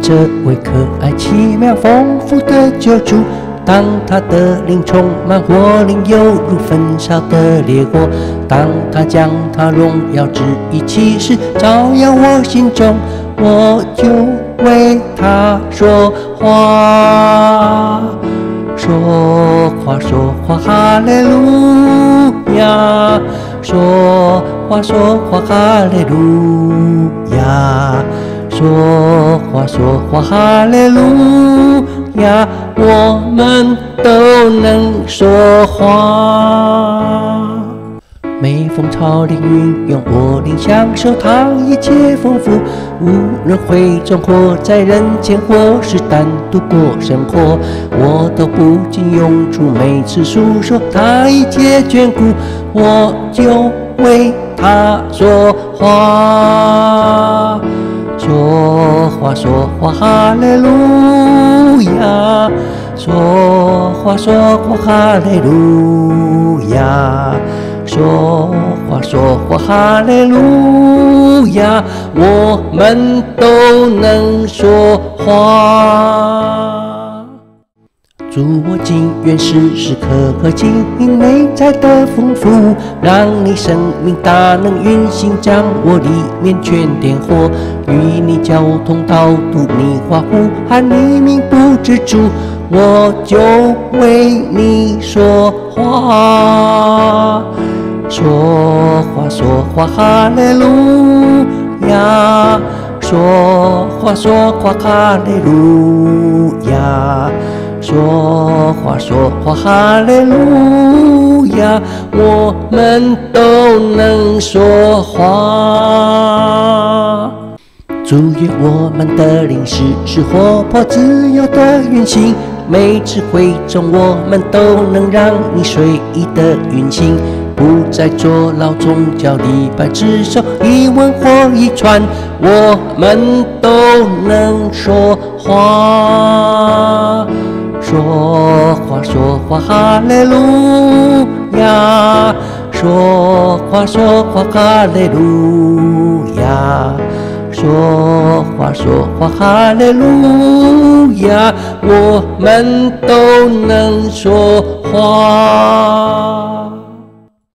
这位可爱、奇妙、丰富的救主，当他的灵充满火灵，犹如焚烧的烈火，当他将他荣耀之意启示照耀我心中，我就为他说话，说话，说话，哈利路亚。说话说话哈利路亚，说话说话哈利路亚，我们都能说话。每逢朝凌云，用我灵享受他一切丰富。无论会中或在人间，或是单独过生活，我都不禁涌出每次诉说他一切眷顾，我就为他说话，说话说话哈利路亚，说话说话哈利路亚。说话说话哈利路亚，我们都能说话。祝我今愿时时刻刻经历内在的丰富，让你生命大能运行，将我里面全点火，与你交通导渡，你话呼喊你名不知足，我就为你说话。说话说话哈利路亚，说话说话哈利路亚，说话说话哈利路亚，我们都能说话。祝愿我们的灵时是活泼自由的运行，每次会中我们都能让你随意的运行。不再做老宗教礼拜，至少一问或一传，我们都能说话，说话说话哈利路亚，说话说话哈利路亚，说话说话哈利路亚，我们都能说话。